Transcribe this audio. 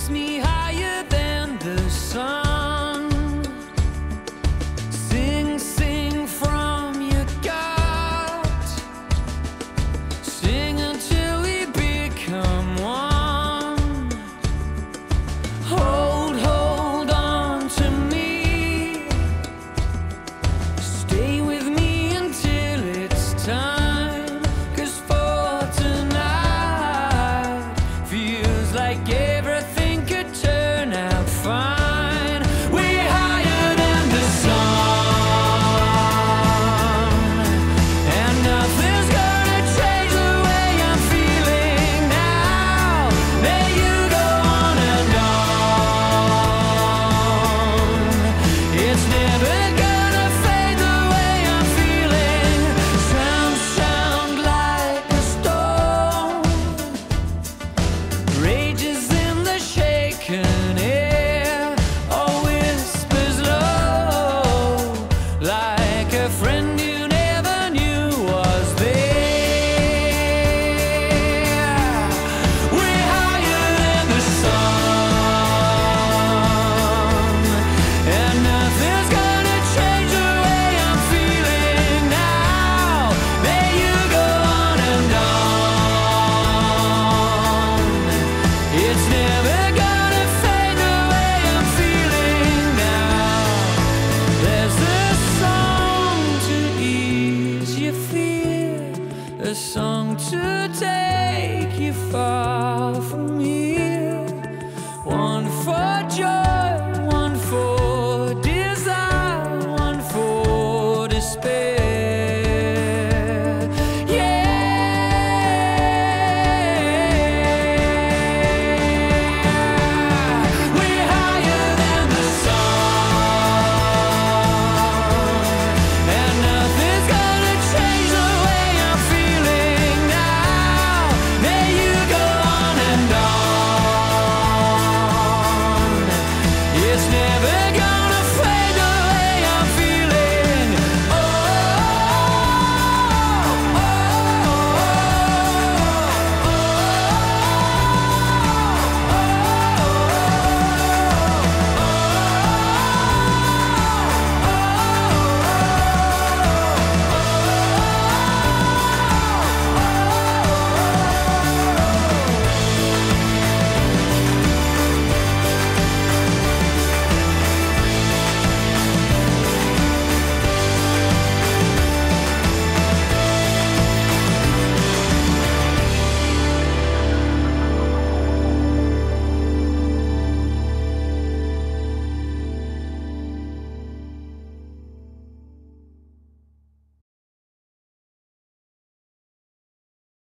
takes me higher than the sun. Sing, sing from your gut. Sing until we become one. Hold, hold on to me. Stay with me until it's time. never take you far.